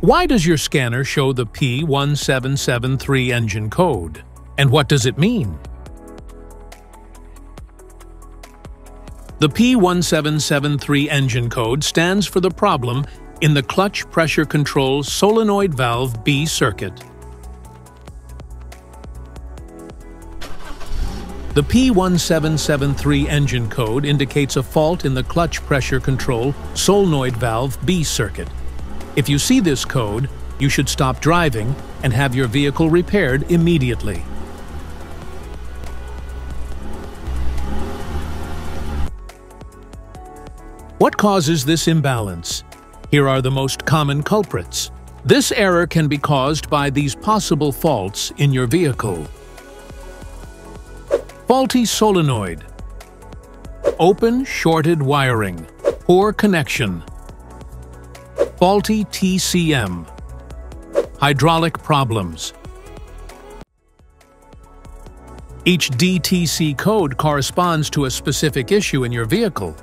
Why does your scanner show the P1773 engine code? And what does it mean? The P1773 engine code stands for the problem in the clutch pressure control solenoid valve B circuit. The P1773 engine code indicates a fault in the clutch pressure control solenoid valve B circuit. If you see this code, you should stop driving and have your vehicle repaired immediately. What causes this imbalance? Here are the most common culprits. This error can be caused by these possible faults in your vehicle. Faulty solenoid. Open shorted wiring. Poor connection. Faulty TCM. Hydraulic problems. Each DTC code corresponds to a specific issue in your vehicle.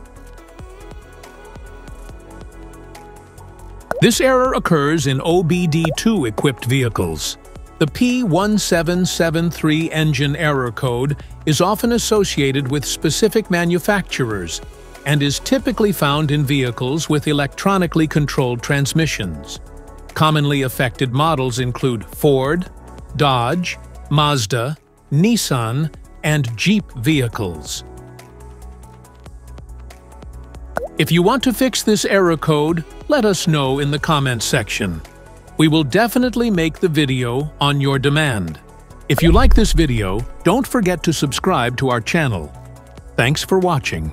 This error occurs in OBD2 equipped vehicles. The P1773 engine error code is often associated with specific manufacturers and is typically found in vehicles with electronically controlled transmissions. Commonly affected models include Ford, Dodge, Mazda, Nissan, and Jeep vehicles. If you want to fix this error code, let us know in the comments section. We will definitely make the video on your demand. If you like this video, don't forget to subscribe to our channel. Thanks for watching.